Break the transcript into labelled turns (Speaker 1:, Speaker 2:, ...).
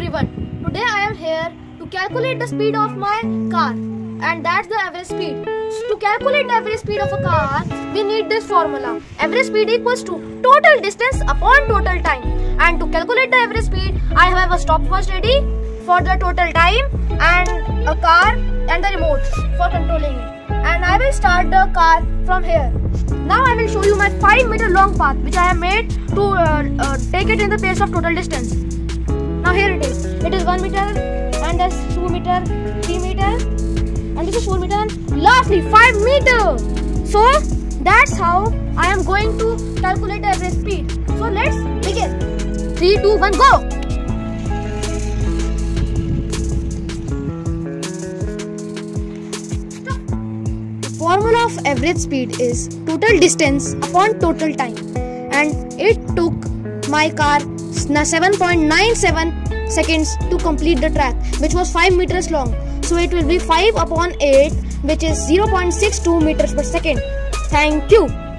Speaker 1: everyone. Today I am here to calculate the speed of my car and that's the average speed. So to calculate the average speed of a car, we need this formula. Average speed equals to total distance upon total time. And to calculate the average speed, I have a stopwatch ready for the total time and a car and the remote for controlling it. And I will start the car from here. Now I will show you my 5 meter long path which I have made to uh, uh, take it in the place of total distance. Now here it is. It is 1 meter and that's 2 meter, 3 meter and this is 4 meter and lastly 5 meter. So that's how I am going to calculate average speed. So let's begin. 3, 2, 1, go! formula of average speed is total distance upon total time and it took my car 7.97 seconds to complete the track which was 5 meters long. So it will be 5 upon 8 which is 0.62 meters per second. Thank you